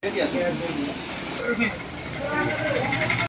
Esta.